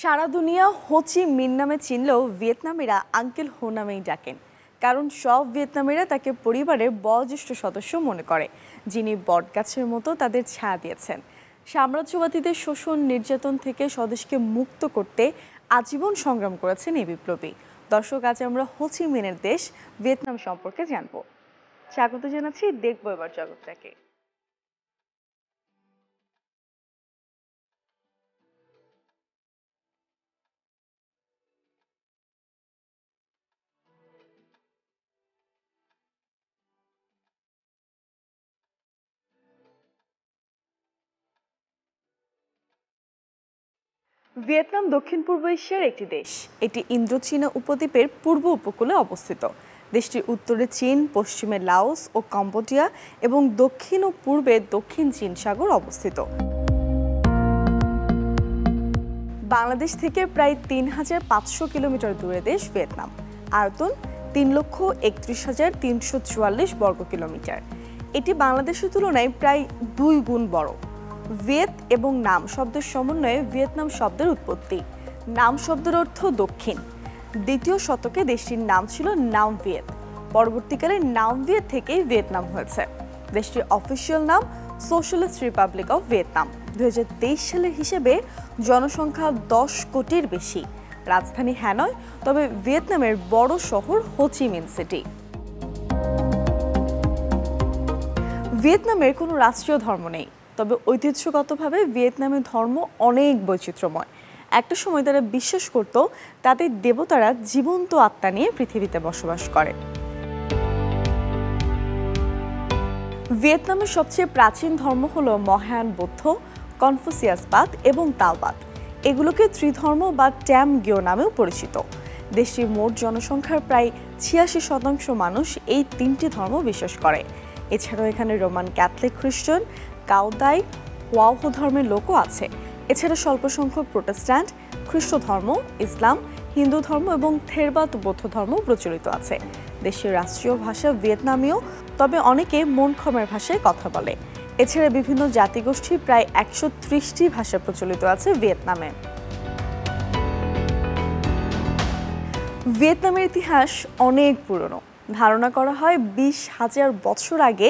সারা দুনিয়া হোচি মিন নামে চিনলেও ভিয়েতনামিরা আঙ্কেল হো নামেই ডাকেন। কারণ সব ভিয়েতনামিরা তাকে পরিবারের বয়োজ্যেষ্ঠ সদস্য মনে করে, যিনি বটগাছের মতো তাদের ছায়া দিয়েছেন। সাম্রাজ্যবাদীদের শোষণ, নির্যাতন থেকে স্বদেশকে মুক্ত করতে আজীবন সংগ্রাম করেছেন এই বিপ্লবী। দর্শক, আজ আমরা হোচি মিনের দেশ ভিয়েতনাম সম্পর্কে জানব। স্বাগত জানাচ্ছি দেখব এবার জগৎটাকে। ভিয়েতনাম, দক্ষিণ পূর্ব এশিয়ার একটি দেশ। এটি ইন্দ্রচীনা উপদ্বীপের পূর্ব উপকূলে অবস্থিত। দেশটির উত্তরে চীন, পশ্চিমে লাওস ও কম্বোডিয়া এবং দক্ষিণ ও পূর্বে দক্ষিণ চীন সাগর অবস্থিত। বাংলাদেশ থেকে প্রায় তিন হাজার পাঁচশো কিলোমিটার দূরে দেশ ভিয়েতনাম। আয়তন তিন লক্ষ একত্রিশ হাজার তিনশো চুয়াল্লিশ বর্গ কিলোমিটার। এটি বাংলাদেশের তুলনায় প্রায় দুই গুণ বড়। ভিয়েত এবং নাম শব্দের সমন্বয়ে ভিয়েতনাম শব্দের উৎপত্তি। নাম শব্দের অর্থ দক্ষিণ। দ্বিতীয় শতকে দেশটির নাম ছিল নাম ভিয়েত। পরবর্তীকালে নাম ভিয়েত থেকেই ভিয়েতনাম হয়েছে। দেশটির অফিসিয়াল নাম সোশ্যালিস্ট রিপাবলিক অফ ভিয়েতনাম। দুই হাজার তেইশ সালের হিসেবে জনসংখ্যা দশ কোটির বেশি। রাজধানী হ্যানয়, তবে ভিয়েতনামের বড় শহর হোচিমিন সিটি। ভিয়েতনামের কোনো রাষ্ট্রীয় ধর্ম নেই। তবে ঐতিহ্যগতভাবে ভিয়েতনামের ধর্ম অনেক বৈচিত্র্যময়। একটা সময় তারা বিশ্বাস করত তাদের দেবতারা জীবন্ত আত্মা নিয়ে পৃথিবীতে বসবাস করে। ভিয়েতনামের সবচেয়ে প্রাচীন ধর্ম হল মহায়ান বৌদ্ধ কনফুসিয়াসবাদ এবং তাওবাদ এগুলোকে ত্রিধর্ম বা ট্যাম গিও নামেও পরিচিত। দেশটির মোট জনসংখ্যার প্রায় ছিয়াশি শতাংশ মানুষ এই তিনটি ধর্ম বিশ্বাস করে। এছাড়াও এখানে রোমান ক্যাথলিক খ্রিস্টান কাউদাই ওয়াহু ধর্মের লোকও আছে। এছাড়া স্বল্প সংখ্যক প্রোটেস্ট্যান্ট, খ্রিস্ট ধর্ম, ইসলাম, হিন্দু ধর্ম এবং থেরবাদ বৌদ্ধ ধর্ম প্রচলিত আছে। দেশের রাষ্ট্রীয় ভাষা ভিয়েতনামীয়, তবে অনেকে মনখমের ভাষায় কথা বলে। এছাড়া বিভিন্ন জাতিগোষ্ঠীর প্রায় একশো ত্রিশটি ভাষা প্রচলিত আছে ভিয়েতনামে। ভিয়েতনামের ইতিহাস অনেক পুরনো। ধারণা করা হয় বিশ হাজার বছর আগে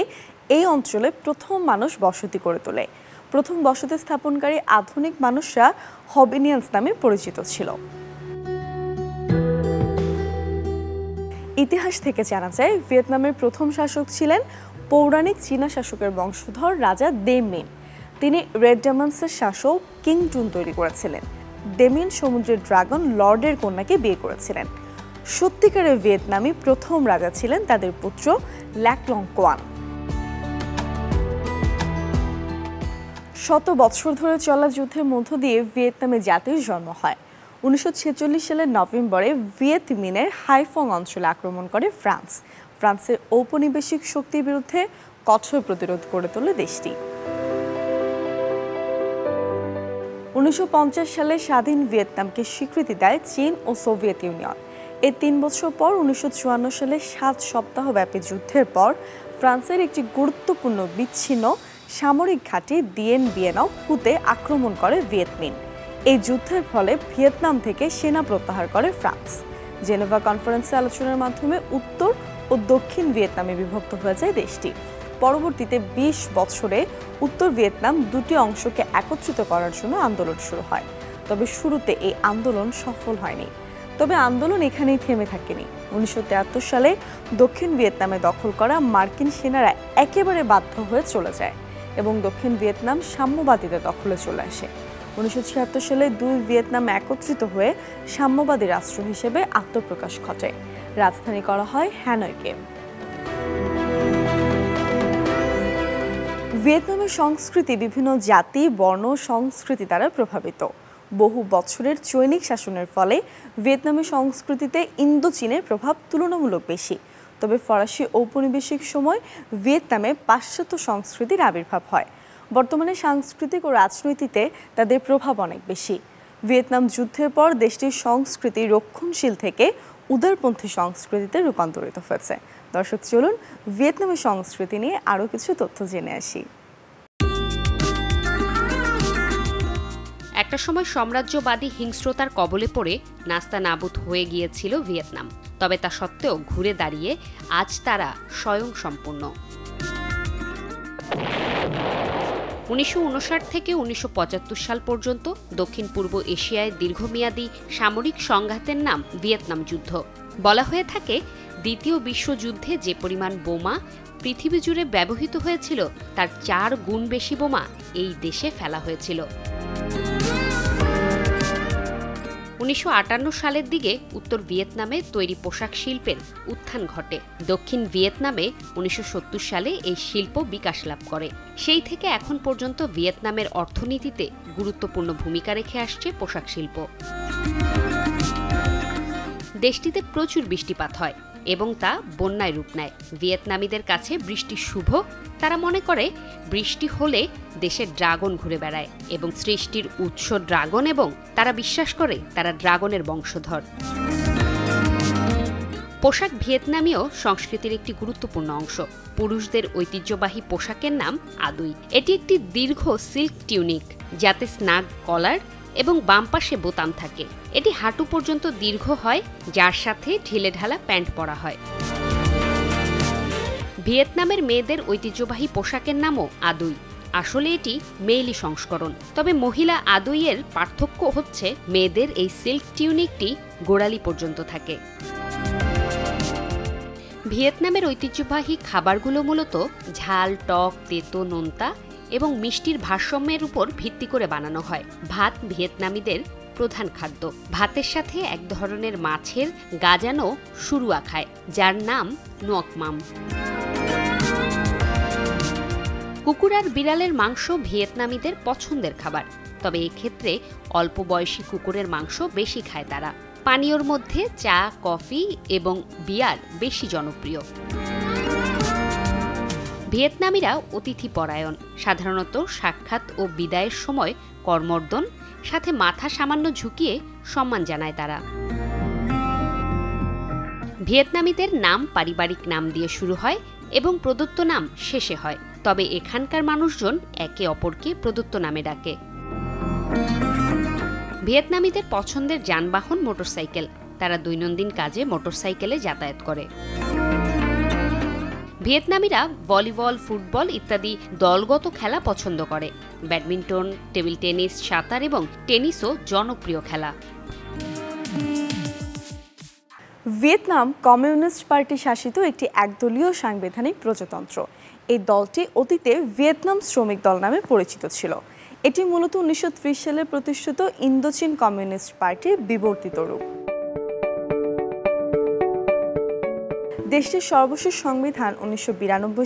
এই অঞ্চলে প্রথম মানুষ বসতি করে তোলে। প্রথম বসতি স্থাপনকারী আধুনিক মানুষরা হবিনিয়ান্স নামে পরিচিত ছিল। ইতিহাস থেকে জানা যায়, ভিয়েতনামের প্রথম শাসক ছিলেন পৌরাণিক চীনা শাসকের বংশধর রাজা দেমিন। তিনি রেড ডামান্সের শাসক কিং জুন তৈরি করেছিলেন। দেমিন সমুদ্রের ড্রাগন লর্ডের কন্যাকে বিয়ে করেছিলেন। সত্যিকারের ভিয়েতনামি প্রথম রাজা ছিলেন তাদের পুত্র ল্যাকলং কোয়ান। শত বছর ধরে চলা যুদ্ধের মধ্য দিয়ে ভিয়েতনামে জাতির জন্ম হয়। উনিশশো ছেচল্লিশ সালের নভেম্বরে ভিয়েত মিনের হাইফং অঞ্চলে আক্রমণ করে ফ্রান্স। ফ্রান্সের ঔপনিবেশিক শক্তির বিরুদ্ধে কঠোর প্রতিরোধ করে তোলে দেশটি। উনিশশো পঞ্চাশ সালে স্বাধীন ভিয়েতনামকে স্বীকৃতি দেয় চীন ও সোভিয়েত ইউনিয়ন। এর তিন বছর পর উনিশশো চুয়ান্ন সালে সাত সপ্তাহব্যাপী যুদ্ধের পর ফ্রান্সের একটি গুরুত্বপূর্ণ বিচ্ছিন্ন সামরিক ঘাঁটি দিয়েন বিয়েনও পুতে আক্রমণ করে ভিয়েতমিন এই যুদ্ধের ফলে ভিয়েতনাম থেকে সেনা প্রত্যাহার করে ফ্রান্স। জেনেভা কনফারেন্সে আলোচনার মাধ্যমে উত্তর ও দক্ষিণ ভিয়েতনামে বিভক্ত হয়ে যায় দেশটি। পরবর্তীতে ২০ বছরে উত্তর ভিয়েতনাম দুটি অংশকে একত্রিত করার জন্য আন্দোলন শুরু হয়। তবে শুরুতে এই আন্দোলন সফল হয়নি। তবে আন্দোলন এখানেই থেমে থাকেনি। উনিশশো সালে দক্ষিণ ভিয়েতনামে দখল করা মার্কিন সেনারা একেবারে বাধ্য হয়ে চলে যায়। এবং দক্ষিণ ভিয়েতনাম সাম্যবাদীদের দখলে চলে আসে। উনিশশো ছিয়াত্তর সালে দুই ভিয়েতনাম একত্রিত হয়ে সাম্যবাদী রাষ্ট্র হিসেবে আত্মপ্রকাশ ঘটে। রাজধানী করা হয় হ্যানয়কে। ভিয়েতনামের সংস্কৃতি বিভিন্ন জাতি, বর্ণ, সংস্কৃতি দ্বারা প্রভাবিত। বহু বছরের চৈনিক শাসনের ফলে ভিয়েতনামের সংস্কৃতিতে ইন্দো চীনের প্রভাব তুলনামূলক বেশি। তবে ফরাসি ঔপনিবেশিক সময় ভিয়েতনামে পাশ্চাত্য সংস্কৃতির আবির্ভাব হয়। বর্তমানে সাংস্কৃতিক ও রাজনীতিতে তাদের প্রভাব অনেক বেশি। ভিয়েতনাম যুদ্ধের পর দেশটির সংস্কৃতি রক্ষণশীল থেকে উদারপন্থী সংস্কৃতিতে রূপান্তরিত হয়েছে। দর্শক, চলুন ভিয়েতনামের সংস্কৃতি নিয়ে আরও কিছু তথ্য জেনে আসি। একটা সময় সাম্রাজ্যবাদী হিংস্রতার কবলে পড়ে নাস্তা নাবুদ হয়ে গিয়েছিল ভিয়েতনাম। তবে তা সত্ত্বেও ঘুরে দাঁড়িয়ে আজ তারা স্বয়ং সম্পূর্ণ উনিশশো উনষাট থেকে উনিশশো পঁচাত্তর সাল পর্যন্ত দক্ষিণ পূর্ব এশিয়ায় দীর্ঘমেয়াদী সামরিক সংঘাতের নাম ভিয়েতনাম যুদ্ধ। বলা হয়ে থাকে, দ্বিতীয় বিশ্বযুদ্ধে যে পরিমাণ বোমা পৃথিবী জুড়ে ব্যবহৃত হয়েছিল, তার চার গুণ বেশি বোমা এই দেশে ফেলা হয়েছিল। উনিশশো আটান্ন সালের দিকে উত্তর ভিয়েতনামে তৈরি পোশাক শিল্পের উত্থান ঘটে। দক্ষিণ ভিয়েতনামে উনিশশো সত্তর সালে এই শিল্প বিকাশ লাভ করে। সেই থেকে এখন পর্যন্ত ভিয়েতনামের অর্থনীতিতে গুরুত্বপূর্ণ ভূমিকা রেখে আসছে পোশাক শিল্প। দেশটিতে প্রচুর বৃষ্টিপাত হয়। এবং তা বন্যায় রূপ নেয়। ভিয়েতনামীদের কাছে বৃষ্টি শুভ। তারা মনে করে, বৃষ্টি হলে দেশের ড্রাগন ঘুরে বেড়ায় এবং সৃষ্টির উৎস ড্রাগন এবং তারা বিশ্বাস করে তারা ড্রাগনের বংশধর। পোশাক ভিয়েতনামীয় সংস্কৃতির একটি গুরুত্বপূর্ণ অংশ। পুরুষদের ঐতিহ্যবাহী পোশাকের নাম আদুই। এটি একটি দীর্ঘ সিল্ক টিউনিক, যাতে স্নাগ, কলার এবং বাম পাশে বোতাম থাকে। এটি হাঁটু পর্যন্ত দীর্ঘ হয়, যার সাথে ঢিলে ঢালা প্যান্ট পরা হয়। ভিয়েতনামের মেয়েদের ঐতিহ্যবাহী পোশাকের নামও আদুই। আসলে এটি মেইলি সংস্করণ। তবে মহিলা আদুইয়ের পার্থক্য হচ্ছে, মেয়েদের এই সিল্ক টিউনিকটি গোড়ালি পর্যন্ত থাকে। ভিয়েতনামের ঐতিহ্যবাহী খাবারগুলো মূলত ঝাল, টক, তেতো, নোনতা এবং মিষ্টির ভারসাম্যের উপর ভিত্তি করে বানানো হয়। ভাত ভিয়েতনামীদের প্রধান খাদ্য। ভাতের সাথে এক ধরনের মাছের গাজানো সুরুয়া খায়, যার নাম নোয়াকমাম কুকুর আর বিড়ালের মাংস ভিয়েতনামীদের পছন্দের খাবার। তবে এক্ষেত্রে অল্প বয়সী কুকুরের মাংস বেশি খায় তারা। পানীয়র মধ্যে চা, কফি এবং বিয়ার বেশি জনপ্রিয়। ভিয়েতনামিরা অতিথি পরায়ণ। সাধারণত সাক্ষাৎ ও বিদায়ের সময় কর্মর্দন, সাথে মাথা সামান্য ঝুঁকিয়ে সম্মান জানায় তারা। ভিয়েতনামীদের নাম পারিবারিক নাম দিয়ে শুরু হয় এবং প্রদত্ত নাম শেষে হয়। তবে এখানকার মানুষজন একে অপরকে প্রদত্ত নামে ডাকে। ভিয়েতনামীদের পছন্দের যানবাহন মোটরসাইকেল। তারা দৈনন্দিন কাজে মোটরসাইকেলে যাতায়াত করে। ভিয়েতনামিরা ভলিবল, ফুটবল ইত্যাদি দলগত খেলা পছন্দ করে। ব্যাডমিন্টন, টেবিল টেনিস, সাঁতার এবং টেনিসও জনপ্রিয় খেলা। ভিয়েতনাম কমিউনিস্ট পার্টি শাসিত একটি একদলীয় সাংবিধানিক প্রজাতন্ত্র। এই দলটি অতীতে ভিয়েতনাম শ্রমিক দল নামে পরিচিত ছিল। এটি মূলত উনিশশো ত্রিশ সালে প্রতিষ্ঠিত ইন্দোচীন কমিউনিস্ট পার্টির বিবর্তিত রূপ। দেশটির সর্বশেষ সংবিধান উনিশশো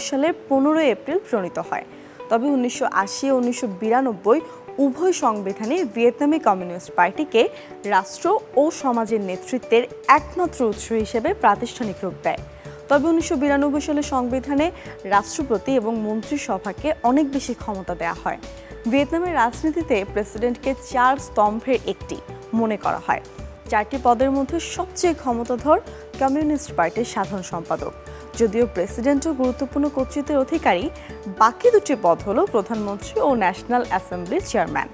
সালের পনেরোই এপ্রিল প্রণীত হয়। তবে উনিশশো আশি ও উনিশশো বিরানব্বই উভয় সংবিধানে ভিয়েতনামি কমিউনিস্ট পার্টিকে রাষ্ট্র ও সমাজের নেতৃত্বের একমাত্র উৎস হিসেবে প্রাতিষ্ঠানিক রূপ দেয়। তবে উনিশশো বিরানব্বই সালের সংবিধানে রাষ্ট্রপতি এবং মন্ত্রিসভাকে অনেক বেশি ক্ষমতা দেওয়া হয়। ভিয়েতনামের রাজনীতিতে প্রেসিডেন্টকে চার স্তম্ভের একটি মনে করা হয়। চারটি পদের মধ্যে সবচেয়ে ক্ষমতাধর কমিউনিস্ট পার্টির সাধারণ সম্পাদক। যদিও প্রেসিডেন্টও গুরুত্বপূর্ণ কর্তৃত্বের অধিকারী, বাকি দুটি পদ হল প্রধানমন্ত্রী ও ন্যাশনাল অ্যাসেম্বলির চেয়ারম্যান।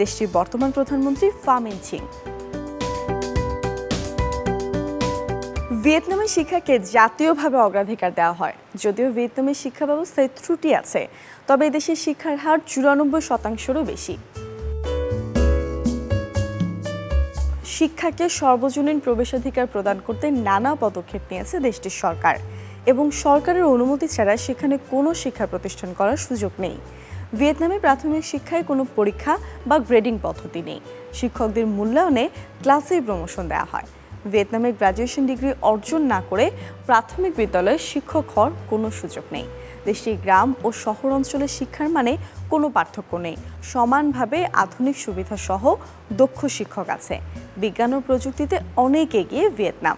দেশটির বর্তমান প্রধানমন্ত্রী ফামিন চিং ভিয়েতনামের শিক্ষাকে জাতীয়ভাবে অগ্রাধিকার দেওয়া হয়। যদিও ভিয়েতনামের শিক্ষা ব্যবস্থায় ত্রুটি আছে, তবে দেশের শিক্ষার হার চুরানব্বই শতাংশেরও বেশি। শিক্ষাকে সর্বজনীন প্রবেশাধিকার প্রদান করতে নানা পদক্ষেপ নিয়েছে দেশটির সরকার এবং সরকারের অনুমতি ছাড়া সেখানে কোনো শিক্ষা প্রতিষ্ঠান করার সুযোগ নেই। ভিয়েতনামে প্রাথমিক শিক্ষায় কোনো পরীক্ষা বা গ্রেডিং পদ্ধতি নেই। শিক্ষকদের মূল্যায়নে ক্লাসেই প্রমোশন দেওয়া হয়। ভিয়েতনামে গ্র্যাজুয়েশন ডিগ্রি অর্জন না করে প্রাথমিক বিদ্যালয়ে শিক্ষক হওয়ার কোনো সুযোগ নেই। দেশটির গ্রাম ও শহর অঞ্চলের শিক্ষার মানে কোনো পার্থক্য নেই। সমানভাবে আধুনিক সুবিধা সহ দক্ষ শিক্ষক আছে। বিজ্ঞান ও প্রযুক্তিতে অনেক এগিয়ে ভিয়েতনাম।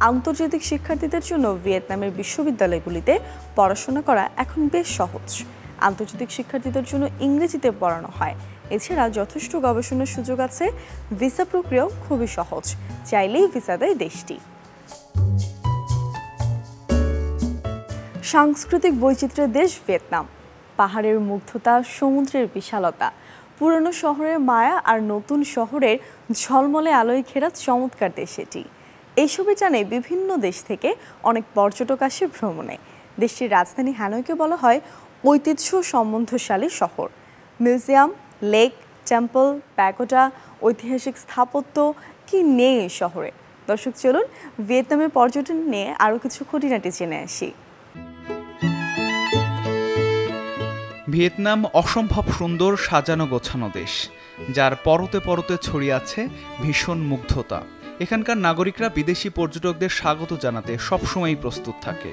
আন্তর্জাতিক শিক্ষার্থীদের জন্য ভিয়েতনামের বিশ্ববিদ্যালয়গুলিতে পড়াশোনা করা এখন বেশ সহজ। আন্তর্জাতিক শিক্ষার্থীদের জন্য ইংরেজিতে পড়ানো হয়। এছাড়া যথেষ্ট গবেষণার সুযোগ আছে। ভিসা প্রক্রিয়াও খুবই সহজ। চাইলেই ভিসা দেয় দেশটি। সাংস্কৃতিক বৈচিত্র্যের দেশ ভিয়েতনাম। পাহাড়ের মুগ্ধতা, সমুদ্রের বিশালতা, পুরনো শহরের মায়া আর নতুন শহরের ঝলমলে আলোয় ঘেরা চমৎকার দেশ এটি। এইসবই জানে বিভিন্ন দেশ থেকে অনেক পর্যটক আসে ভ্রমণে। দেশটির রাজধানী হ্যানয়কে বলা হয় ঐতিহ্য সম্বন্ধশালী শহর। মিউজিয়াম, লেক, টেম্পল, প্যাগোডা, ঐতিহাসিক স্থাপত্য, কি নেই এই শহরে? দর্শক চলুন ভিয়েতনামের পর্যটন নিয়ে আরও কিছু খুঁটিনাটি জেনে আসি। ভিয়েতনাম অসম্ভব সুন্দর সাজানো গোছানো দেশ, যার পরতে পরতে ছড়িয়ে আছে ভীষণ মুগ্ধতা। এখানকার নাগরিকরা বিদেশি পর্যটকদের স্বাগত জানাতে সবসময়ই প্রস্তুত থাকে।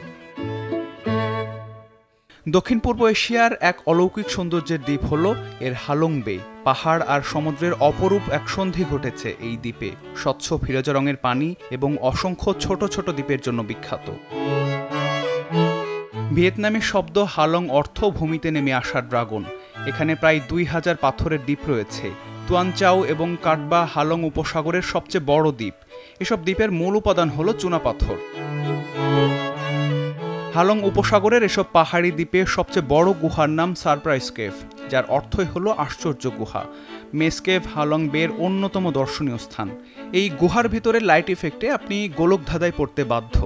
দক্ষিণ পূর্ব এশিয়ার এক অলৌকিক সৌন্দর্যের দ্বীপ হল এর হালং বে, পাহাড় আর সমুদ্রের অপরূপ এক সন্ধি ঘটেছে এই দ্বীপে। স্বচ্ছ ফিরোজা রঙের পানি এবং অসংখ্য ছোট ছোট দ্বীপের জন্য বিখ্যাত। ভিয়েতনামি শব্দ হালং অর্থ ভূমিতে নেমে আসা ড্রাগন। এখানে প্রায় দুই হাজার পাথরের দ্বীপ রয়েছে। তুয়ানচাও এবং কাটবা হালং উপসাগরের সবচেয়ে বড় দ্বীপ। এসব দ্বীপের মূল উপাদান হল চুনাপাথর হালং উপসাগরের এসব পাহাড়ি দ্বীপে সবচেয়ে বড় গুহার নাম সারপ্রাইজ কেভ, যার অর্থই হলো আশ্চর্য গুহা। মেসকেভ হালং বের অন্যতম দর্শনীয় স্থান। এই গুহার ভিতরে লাইট ইফেক্টে আপনি গোলক ধাঁধায় পড়তে বাধ্য।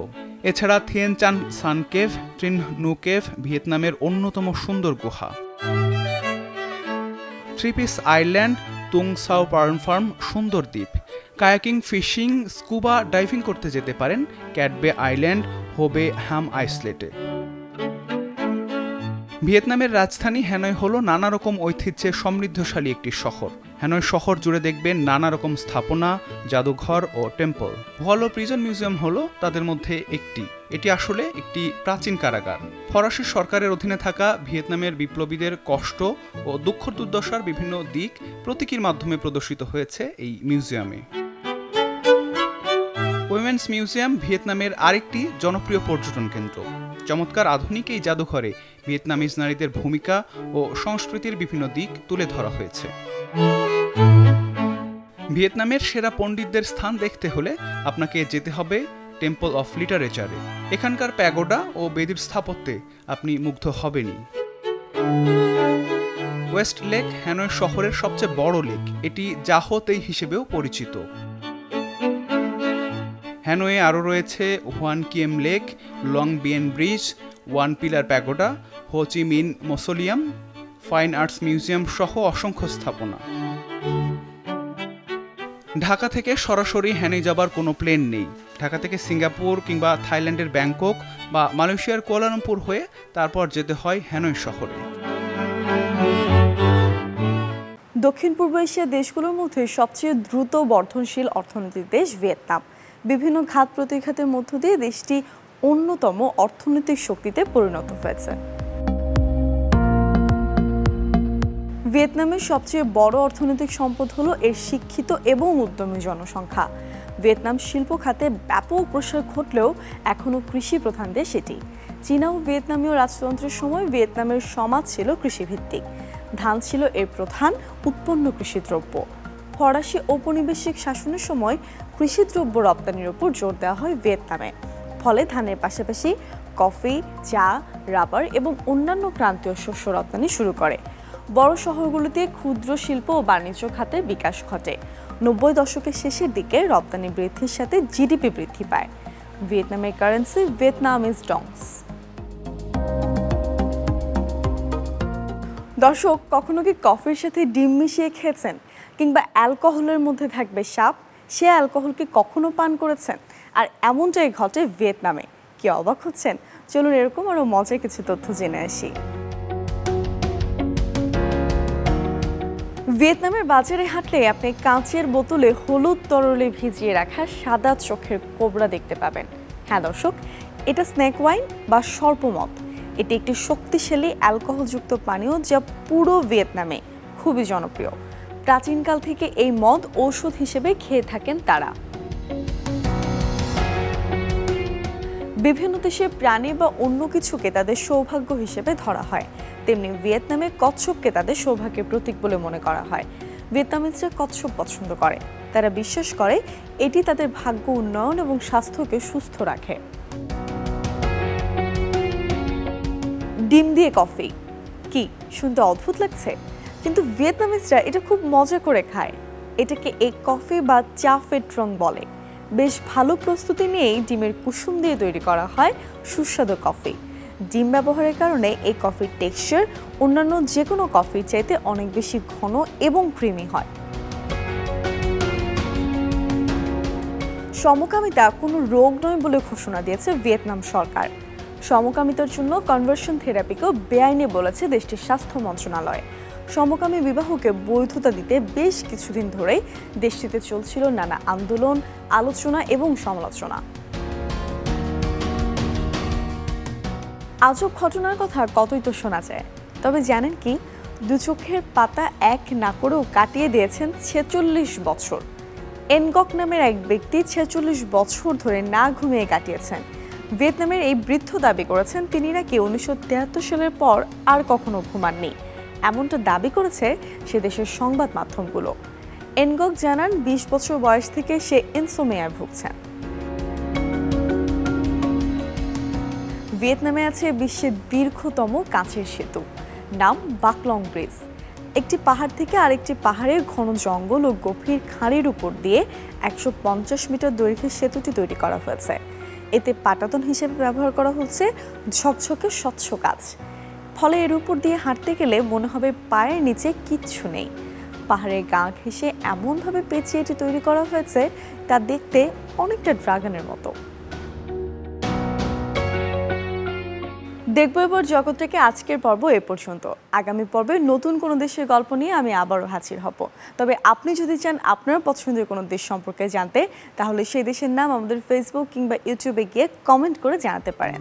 এছাড়া থিয়েন চান সান কেভ ট্রিন নু কেভ ভিয়েতনামের অন্যতম সুন্দর গুহা। Three piece island Tung Sau pearl farm, সুন্দর দ্বীপ। কায়াকিং, ফিশিং, স্কুবা, ডাইভিং করতে যেতে পারেন ক্যাটবে আইল্যান্ড, হোবে হ্যাম আইসলেটে। ভিয়েতনামের রাজধানী হ্যানয় হলো নানা রকম ঐতিহ্যে সমৃদ্ধশালী একটি শহর। হ্যানয় শহর জুড়ে দেখবেন নানা রকম স্থাপনা, জাদুঘর ও temple. Hoa Lo prison museum হলো তাদের মধ্যে একটি। এটি আসলে একটি প্রাচীন কারাগার। ফরাসি সরকারের অধীনে থাকা ভিয়েতনামের বিপ্লবীদের কষ্ট ও দুঃখ দুর্দশার বিভিন্ন দিক প্রতীকীর মাধ্যমে প্রদর্শিত হয়েছে এই মিউজিয়ামে। উইমেন্স মিউজিয়াম ভিয়েতনামের আরেকটি জনপ্রিয় পর্যটন কেন্দ্র। চমৎকার আধুনিক এই জাদুঘরে ভিয়েতনামিজ নারীদের ভূমিকা ও সংস্কৃতির বিভিন্ন দিক তুলে ধরা হয়েছে। ভিয়েতনামের সেরা পণ্ডিতদের স্থান দেখতে হলে আপনাকে যেতে হবে টেম্পল অফ লিটারেচারে। এখানকার প্যাগোডা ও বেদির স্থাপত্যে আপনি মুগ্ধ হবেনই। ওয়েস্ট লেক হ্যানয় শহরের সবচেয়ে বড় লেক। এটি জাহতেই হিসেবেও পরিচিত। হ্যানয়ে আরও রয়েছে Hoan Kiem lake, Long Bien bridge, one pillar pagoda Ho Chi Minh mausoleum, fine arts museum সহ অসংখ্য স্থাপনা। ঢাকা থেকে সরাসরি হ্যানে যাবার কোনো প্লেন নেই। ঢাকা থেকে সিঙ্গাপুর কিংবা থাইল্যান্ডের ব্যাংকক বা মালয়েশিয়ার কোয়ালালামপুর হয়ে তারপর যেতে হয় হ্যানয় শহরে। দক্ষিণ পূর্ব এশিয়ার দেশগুলোর মধ্যে সবচেয়ে দ্রুত বর্ধনশীল অর্থনৈতিক দেশ ভিয়েতনাম। বিভিন্ন খাত প্রতিখাতের মধ্য দিয়ে দেশটি অন্যতম অর্থনৈতিক শক্তিতে পরিণত হয়েছে। ভিয়েতনামের সবচেয়ে বড় অর্থনৈতিক সম্পদ হলো এর শিক্ষিত এবং উদ্যমী জনসংখ্যা। ভিয়েতনাম শিল্প খাতে ব্যাপক প্রসার ঘটলেও এখনও কৃষি প্রধান দেশ এটি। চীনা ও ভিয়েতনামীয় রাজতন্ত্রের সময় ভিয়েতনামের সমাজ ছিল কৃষিভিত্তিক। ধান ছিল এর প্রধান উৎপন্ন কৃষিদ্রব্য। ফরাসি ঔপনিবেশিক শাসনের সময় কৃষিদ্রব্য রপ্তানির উপর জোর দেওয়া হয় ভিয়েতনামে। ফলে ধানের পাশাপাশি কফি, চা, রাবার এবং অন্যান্য ক্রান্তীয় শস্য রপ্তানি শুরু করে। বড় শহরগুলোতে ক্ষুদ্র শিল্প ও বাণিজ্য খাতের বিকাশ ঘটে। নব্বই দশকের শেষের দিকে রপ্তানি বৃদ্ধির সাথে জিডিপি বৃদ্ধি পায়। ভিয়েতনামের কারেন্সি ভিয়েতনাম ইজ ডংস। দর্শক, কখনো কি কফির সাথে ডিম মিশিয়ে খেয়েছেন? কিংবা অ্যালকোহলের মধ্যে থাকবে সাপ? সে অ্যালকোহল কি কখনো পান করেছেন? আর এমনটাই ঘটে ভিয়েতনামে। কি অবাক হচ্ছেন? চলুন এরকম আরও মজার কিছু তথ্য জেনে আসি। ভিয়েতনামের বাজারে হাঁটলে আপনি কাঁচের বোতলে হলুদ তরলে ভিজিয়ে রাখা সাদা চোখের কোবরা দেখতে পাবেন। হ্যাঁ দর্শক, এটা স্ন্যাক ওয়াইন বা সর্পমদ। এটি একটি শক্তিশালী অ্যালকোহলযুক্ত পানীয় যা পুরো ভিয়েতনামে খুবই জনপ্রিয়। প্রাচীনকাল থেকে এই মদ ঔষধ হিসেবে খেয়ে থাকেন তারা। বিভিন্ন দেশে প্রাণী বা অন্য কিছুকে তাদের সৌভাগ্য হিসেবে ধরা হয়। তেমনি ভিয়েতনামে কচ্ছপকে তাদের সৌভাগ্যের প্রতীক বলে মনে করা হয়। ভিয়েতনামিজরা কচ্ছপ পছন্দ করে। তারা বিশ্বাস করে এটি তাদের ভাগ্য, উন্নয়ন এবং স্বাস্থ্যকে সুস্থ রাখে। ডিম দিয়ে কফি। কি, শুনতে অদ্ভুত লাগছে? কিন্তু ভিয়েতনামিজরা এটা খুব মজা করে খায়। এটাকে এক কফি বা চা ফেট্রং বলে। বেশ ভালো প্রস্তুতি নিয়েই ডিমের কুসুম দিয়ে তৈরি করা হয় সুস্বাদু কফি। ডিম ব্যবহারের কারণে এই কফির টেক্সচার অন্যান্য যে কোনো কফির চাইতে অনেক বেশি ঘন এবং ক্রিমি হয়। সমকামিতা কোনো রোগ নয় বলে ঘোষণা দিয়েছে ভিয়েতনাম সরকার। সমকামিতার জন্য কনভার্সন থেরাপিকেও বেআইনি বলেছে দেশটির স্বাস্থ্য মন্ত্রণালয়। সমকামী বিবাহকে বৈধতা দিতে বেশ কিছুদিন ধরেই দেশটিতে চলছিল নানা আন্দোলন, আলোচনা এবং সমালোচনা। আজব ঘটনার কথা কতই তো শোনা যায়। তবে জানেন কি? দু চোখের পাতা এক না করেও কাটিয়ে দিয়েছেন ছেচল্লিশ বছর। এনগক নামের এক ব্যক্তি ছেচল্লিশ বছর ধরে না ঘুমিয়ে কাটিয়েছেন। ভিয়েতনামের এই বৃদ্ধ দাবি করেছেন, তিনি নাকি উনিশশো তিয়াত্তর সালের পর আর কখনো ঘুমাননি। এমনটা দাবি করেছে সে দেশের সংবাদ মাধ্যমগুলো। এনগক জানান বিশ বছর বয়স থেকে সে ইনসোমিয়ায় ভুগছেন। ভিয়েতনামে আছে বিশ্বের দীর্ঘতম কাঁচের সেতু, নাম বাকলং ব্রিজ। একটি পাহাড় থেকে আরেকটি পাহাড়ের ঘন জঙ্গল ও গভীর খাঁড়ির উপর দিয়ে একশো পঞ্চাশ মিটার দৈর্ঘ্যের সেতুটি তৈরি করা হয়েছে। এতে পাটাতন হিসেবে ব্যবহার করা হচ্ছে ঝকঝকে স্বচ্ছ কাজ ফলে এর উপর দিয়ে হাঁটতে গেলে মনে হবে পায়ের নিচে কিচ্ছু নেই। পাহাড়ের গা ঘেঁষে এমনভাবে পেঁচিয়ে এটি তৈরি করা হয়েছে, তা দেখতে অনেকটা ড্রাগনের মতো। দেখব এবার জগৎ থেকে আজকের পর্ব এ পর্যন্ত। আগামী পর্বে নতুন কোনো দেশের গল্প নিয়ে আমি আবারও হাজির হব। তবে আপনি যদি চান আপনার পছন্দের কোনো দেশ সম্পর্কে জানতে, তাহলে সেই দেশের নাম আমাদের ফেসবুক কিংবা ইউটিউবে গিয়ে কমেন্ট করে জানাতে পারেন।